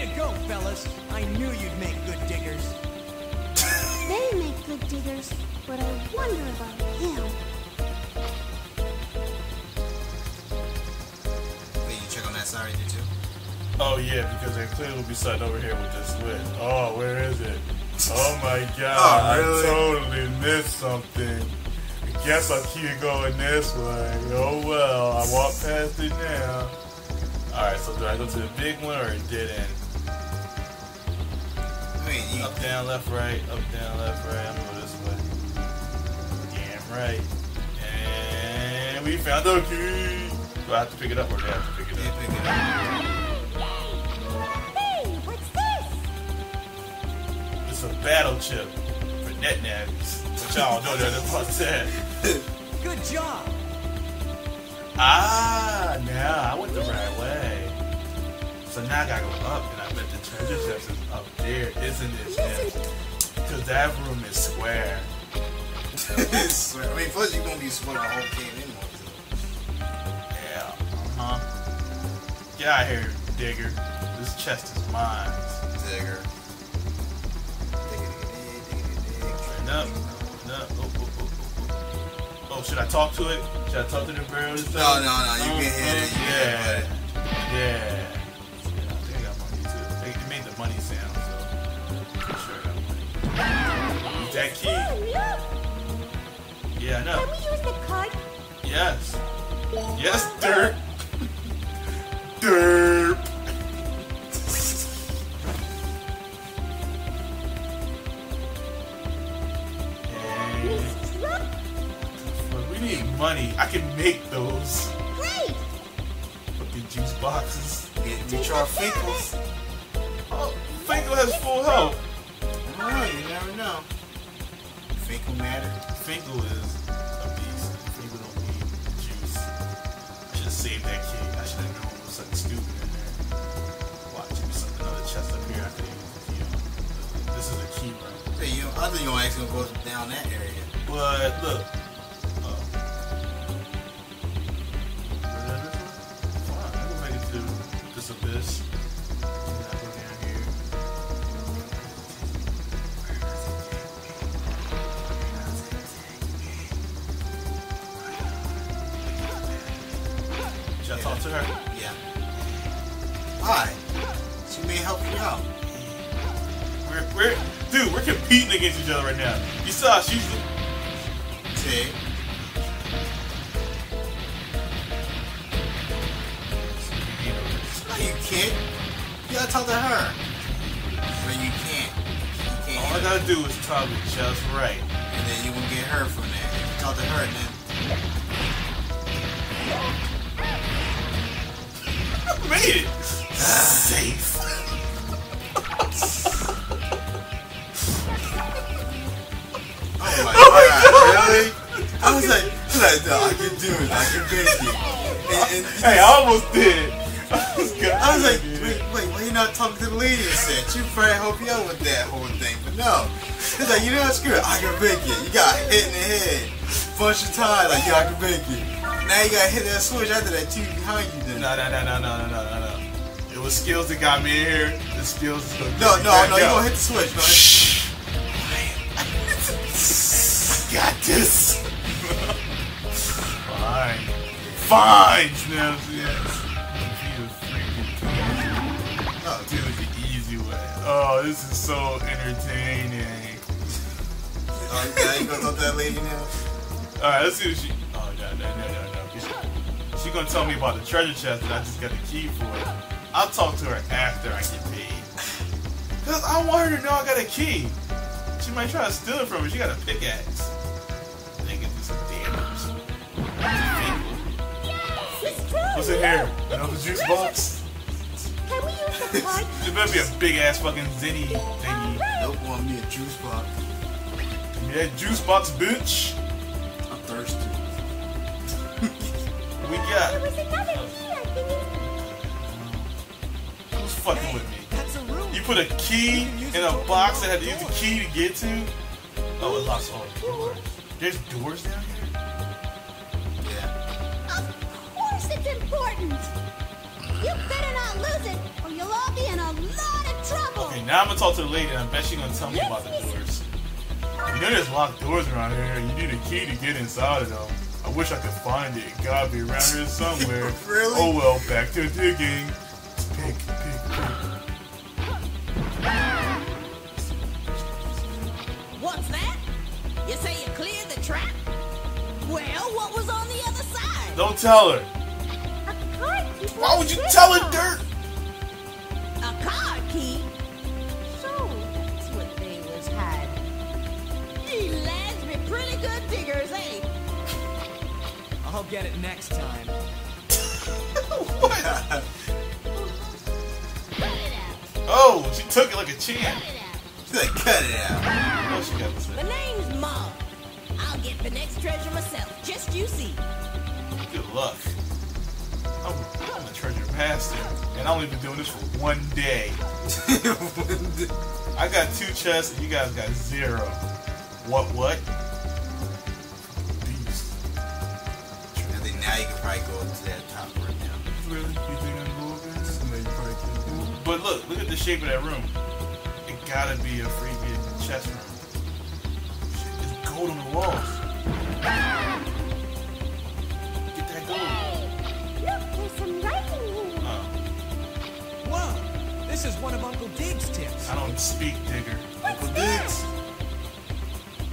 Way to go, fellas. I knew you'd make good diggers. They make good diggers, but I wonder about him. Wait, you check on that side right there too? Oh yeah, because there clearly will be something over here with this switch. Oh, where is it? Oh my god, Oh, really? I totally missed something. I guess I'll keep going this way. Oh well, I walk past it now. Alright, so do I go to the big one or a dead end? I Up, down, left, right, up, down, left, right. I'm gonna this way. Damn right. And we found the key. Do I have to pick it up or do I have to pick it up? pick it up. Hey, what's this? It's a battle chip for NetNavis. But y'all don't know nothing about that. Good job. Ah, now I went the right way. So now I gotta go up, and I bet the treasure chest is up there, isn't it? Listen, Because that room is square. Swear. I mean, plus you're gonna be spoiling the whole game anyway. So. Yeah. Uh huh. Get out of here, digger. This chest is mine. Digger. Turn up. Up. Oh, oh, oh, oh, oh. Oh, should I talk to it? Should I talk to the barrel? this No, no, no. You can hit it. You Yeah. it. Yeah. That key. oh, look. Yeah, I Can we use the card? Yes. Yes, oh. derp. Derp. And Miss Drop. we need money. I can make those Great. fucking juice boxes. Get me try Finkels. Oh, Finkel has full health. I know. You never know. Finkel matter. Finkel is a beast. Finkel don't need juice. I should have saved that kid. I should have known there was something stupid in there. Watch, give me some another chest up here. I could use the key. This is a key room. Hey, you know, I think you're actually gonna go down that area. But look. To her? Yeah. Hi. She may help you out. We're, we're, dude, we're competing against each other right now. You saw she's See? No, you can't. You gotta talk to her. But you can't. You can't. all I gotta do is talk it just right. and then you will get her from there. You talk to her, and then Made it safe. oh my god, really? I was like, I was like, no, I can do it. I can make it. And, and Hey, I almost did. I was, good. I was like, wait, wait, why you not talking to the lady said? She probably help you out with that whole thing. But no. He's like, you know what, screw it, I can make it. You got hit in the head. Bunch of times, like, yeah, I can make it now you gotta hit that switch after that TV behind you. No, no, no, no, no, no, no, no. It was skills that got me in here. The skills is gonna No, no, no, you gonna hit the switch, man. Shh. got this. Fine. Fine, you know what I'm saying? Oh, dude, the easy way. Oh, this is so entertaining. Alright, now you gonna talk to that lady now? Alright, let's see what she no, no, no, no, no. She, she gonna tell me about the treasure chest that I just got the key for. I'll talk to her after I get paid. Cause I want her to know I got a key. She might try to steal it from me. She got a pickaxe. They can do some damage. What's in here? Another juice box? Can we use the card? There better be a big ass fucking zenny thingy. Don't want me a juice box. Yeah, juice box, bitch. I'm thirsty. We There got. was another key I can. Who's fucking with me? That's a room. You put a key in a box that had to use the key to get to? Oh, it locks all the doors. There's doors down here? Yeah. Of course it's important. You better not lose it, or you'll all be in a lot of trouble. Okay, now I'm gonna talk to the lady and I bet she's gonna tell me about the doors. You know there's locked doors around here. You need a key to get inside of them. I wish I could find it. It gotta be around here somewhere. Really? Oh well, back to digging. Pick, pick, pick. What's that? You say you cleared the trap? Well, what was on the other side? Don't tell her. A card key Why would you tell her, card. Dirt? A card key? So, That's what they was hiding. You lads be pretty good diggers, eh? I'll get it next time. what? Cut it out. Oh, she took it like a champ. Cut it out. She's like, cut it out. What she got to say? My name's Mom. I'll get the next treasure myself. Just you see. Good luck. I'm, I'm a treasure master, and I've only been doing this for one day. I got two chests, and you guys got zero. What? What? Probably go up to that top right now. Really? You think I can go up? Somebody probably can do. But look, look at the shape of that room. It gotta be a freaking chest room. Shit, there's gold on the walls. Get that gold. look, there's some writing here. Uh, Whoa! This is one of Uncle Dig's tips. I don't speak, digger. Uncle Diggs.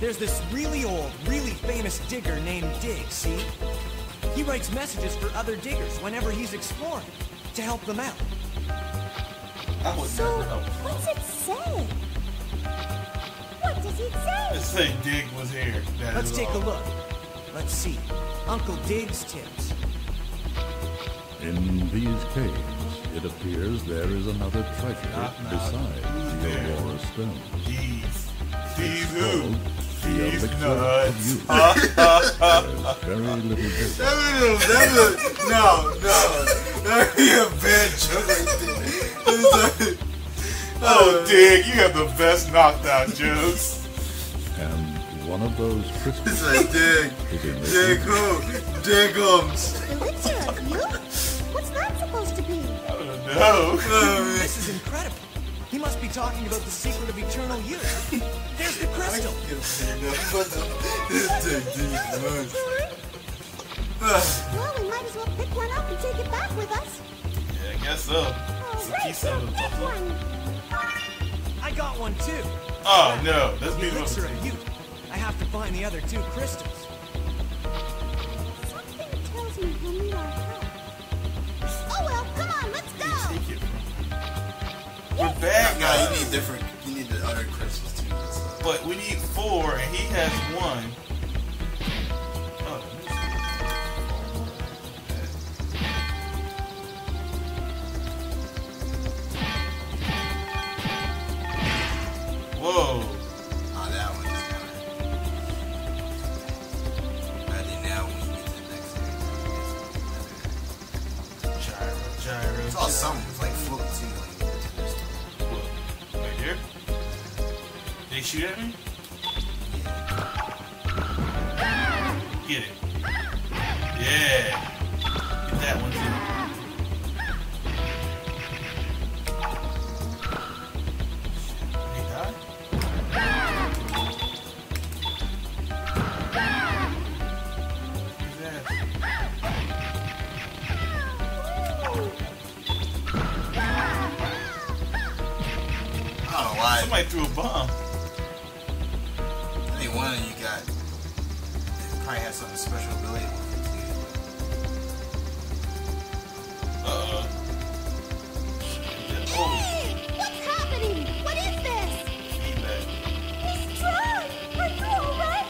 There's this really old, really famous digger named Dig, see? He writes messages for other diggers whenever he's exploring to help them out. I would So, never know. what's it say? What does it say? Let's say Dig was here. That Let's is take a look. Let's see. Uncle Dig's tips. In these caves, it appears there is another treasure Knock, knock. besides the there? Aurora Stone. These. These who? Called the These elixir nuts. Of youth. There's very little difference. That was, that was, no, no. That would be a bad joke right there. Like, Oh, Dig, you have the best knocked out jokes. And one of those it's crystals like, dig, is in dig the who? Digums. Elixir of youth? What's that supposed to be? I don't know. This is incredible. He must be talking about the secret of eternal youth. There's the crystal. This dig deep. Well, we might as well pick one up and take it back with us. Yeah, I guess so. Oh, It's a right, piece of pick one. I got one too. Oh, no. Let's The elixir of youth. I have to find the other two crystals. We're bad No, you need different, you need the other crystals too. But we need four, and he has one. Oh, Whoa. Oh, that one is kind. I think now when you get to the next area, Gyro, gyro. it's all something. Shoot at me? Get it. Yeah. Get that one. Somebody threw a bomb. I think one you got probably has some special ability with it Uh. Oh, what's happening? What is this? feedback. He's drunk. Are you alright?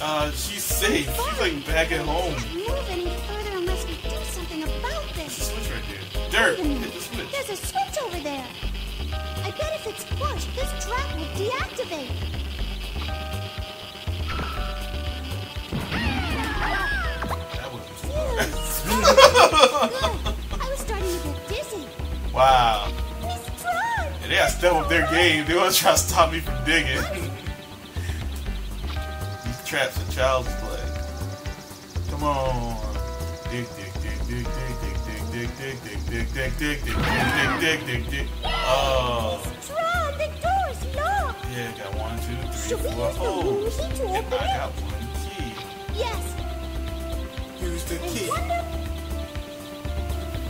Uh, she's safe. She's like back at home. Can't move any further unless we do something about dirt. Wait a minute. Hit the switch. There's a switch over there. I bet if it's pushed, this trap will deactivate. Wow. And they gotta step up their game. They want to try to stop me from digging. These traps are child's play. Come on. Dig, dig, dig, dig, dig, dig, dig, dig, dig, dig, dig, dig, dig, dig, dig, dig, dig, dig. Oh. The door's locked. Yeah, got one, two, three, four. Oh. And I got one key. Yes. Use the key.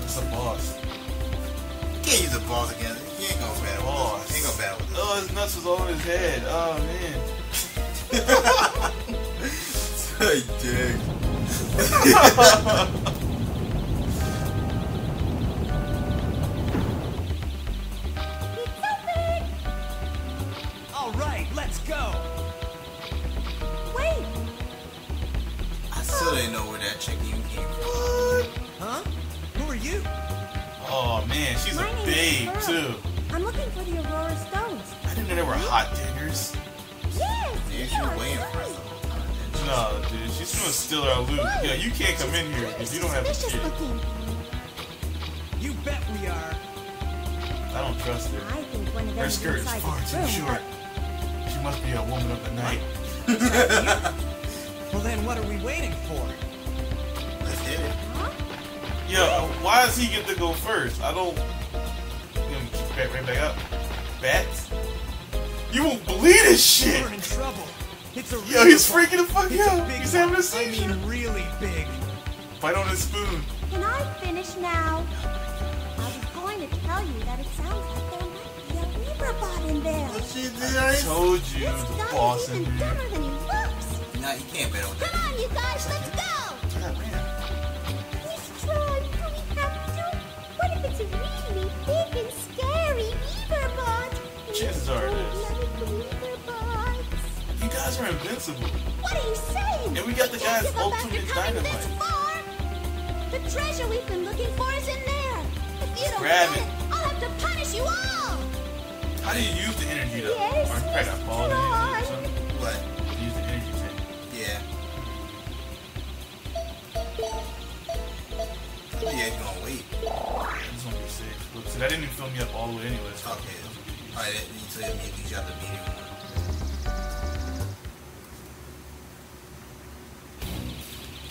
It's a boss. Can't use the balls again. He ain't gonna battle with Boss. this. Ain't gonna battle with. Oh, his nuts was on his head. Oh, man. Hey, dick. All right, let's go. Wait. I still didn't know where that chick even came from. Huh? Who are you? Oh, man. She's My a babe, too. I'm looking for the Aurora Stones. I didn't know they were hot diggers. Yes. Yeah, they she are was waiting for us nice. the whole time. didn't she? No, dude, she's gonna steal our loot. Yeah, you can't come in here if you don't have a Suspicious kid. looking. You bet we are. I don't trust her. I think one of Her skirt is far too room, short. She must be a woman of the night. Well, then what are we waiting for? Let's hit it. But- uh, Yo, why does he get to go first? I don't. You know, back, right back up. Bats? You won't believe this shit! We're in trouble. It's a Yo, he's real- freaking the fuck It's a out. big He's having a one. I mean, really big. Fight on his spoon. Can I finish now? I was going to tell you that it sounds like there might be a Reaverbot in there. What she did? I told you This the guy boss is even here. dumber than he looks. Nah, you can't battle with Come on, you guys, let's guys are invincible. What are you saying? And we got the guy's give up after ultimate dynamite. This far. The treasure we've been looking for is in there. If you don't Grab get it. it, I'll have to punish you all. How do you use the energy though? Yes, or probably got ball energy or Mr. something? What? Use the energy tank. Yeah. Yeah, you gonna wait. This one be sick. Look, see, that didn't even fill me up all the way anyway. Okay. Alright, that- you tell me these are the medium one.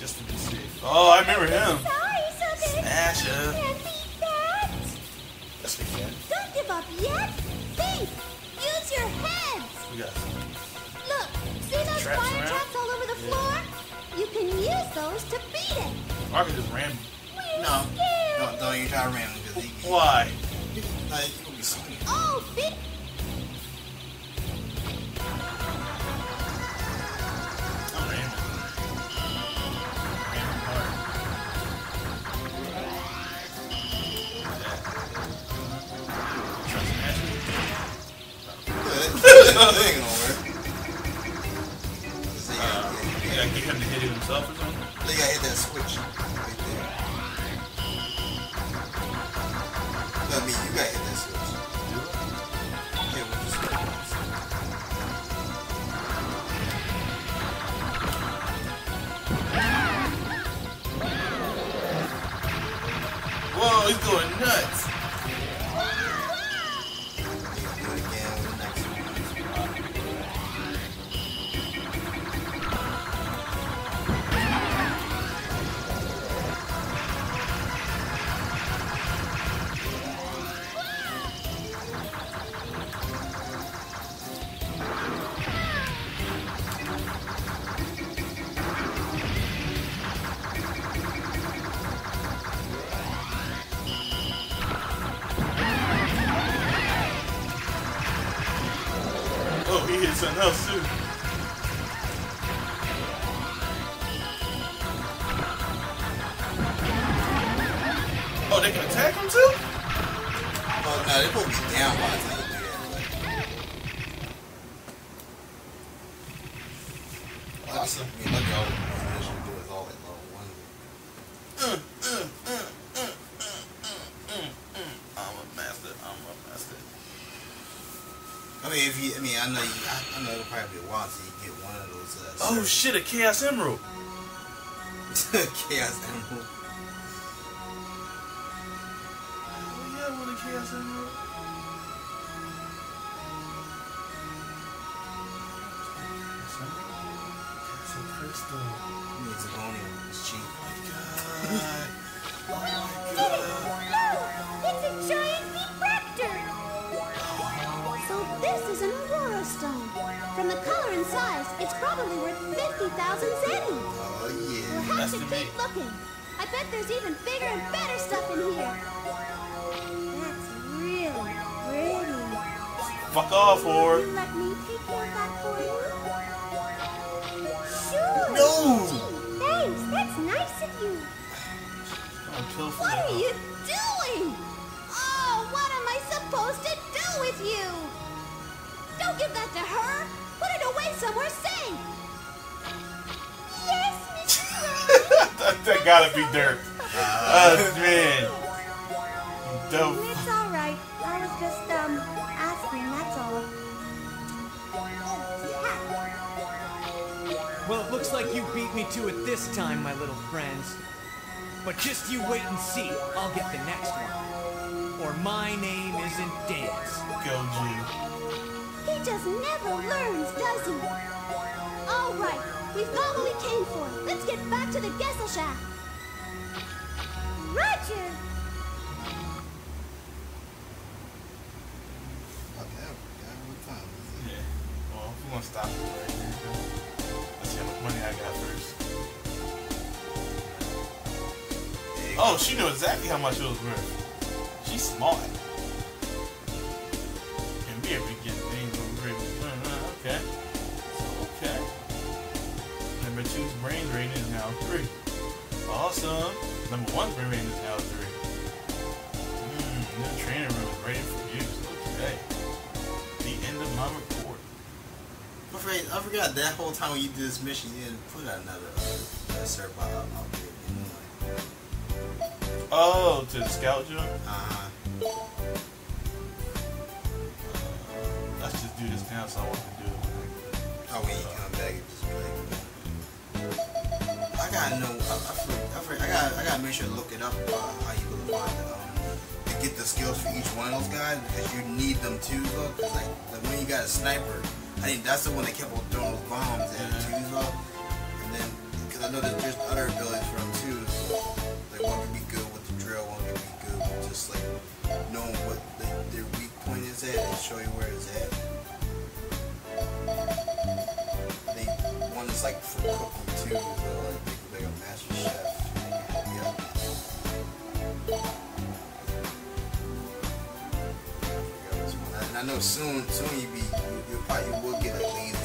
Just to be sick. Oh, I remember him. Size of it. Smasher. Can't beat that. Yes, we can. Don't give up yet. Think. Use your heads. We got some. Look, see those Traps fire around? traps all over the Yeah. floor? You can use those to beat it. Or I could just ram. We're No. scared. Don't, don't even try to ram because he. Why? Nah, you gonna be swinging. Oh, big. Ain't gonna work. So you Uh, you yeah, gotta get him to hit it himself or something? you gotta hit that switch right there. Something else too. Oh, they can attack him too? Oh no, supposed to be down by the time Awesome. I mean, look at all the position do is all at level one. mean, I know you. I, I it'll probably be a while until you get one of those. Uh, Oh shit, a Chaos Emerald. Chaos Emerald. Oh yeah, I want a Chaos Emerald. It's a crystal. Needs a bone It's cheap. God. It's a giant refractor! From the color and size, it's probably worth 50,000 zenny. Oh yeah. We'll have to keep looking. I bet there's even bigger and better stuff in here. That's really pretty. Fuck off, whore. you let me take care of that for you? Sure. No! Gee, thanks. That's nice of you. I'm pill for What are you doing? Oh, what am I supposed to do with you? Don't give that to her. Put it away somewhere safe. Yes, Mrs. Ryan. that, that gotta be dirt. Oh man. Dope. It's all right. I was just um asking. That's all. Yeah. Well, it looks like you beat me to it this time, my little friends. But just you wait and see. I'll get the next one. Or my name isn't Dance. Go, G. He just never learns, does he? All right, we've got what we came for. Let's get back to the Gesellschaft. Roger. Fuck that. God, what time is it? Yeah. Well, if you want to stop it right here, let's see how much money I got first. Oh, she knew exactly how much it was worth. She's smart. Now three. Awesome. Number one rating is now three. Hmm, new training room is ready for use. Okay. The end of my report. I forgot, I forgot that whole time when you did this mission, you didn't put out another uh, uh, server out, there. You know, like, Oh, to the scout jump? Uh huh. Let's just do this now so I want to do it. oh, when you come back, it just be like, gotta know. I, I, forget, I, I gotta, I gotta make sure to look it up uh, how you gonna find the, um, to get the skills for each one of those guys because you need them too, though. Because like, like when you got a sniper, I think that's the one that kept on throwing those bombs at Yeah. too, though. And then because I know that there's other abilities for them too. So, like one can be good with the drill, one can be good with just like knowing what the, their weak point is at and show you where it's at. Think one is like for cooking too, so like master chef. And I know soon, soon you be, you, you'll probably will get a leads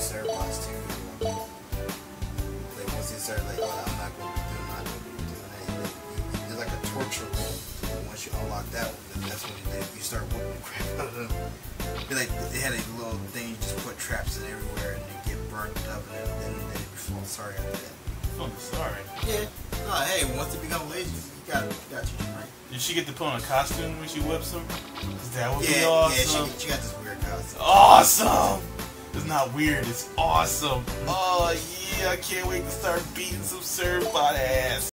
she get to put on a costume when she whips him? 'Cause that would Yeah, be yeah. She, awesome. she got this weird costume. awesome! It's not weird, it's awesome. Mm-hmm. Oh yeah, I can't wait to start beating some Servbot ass.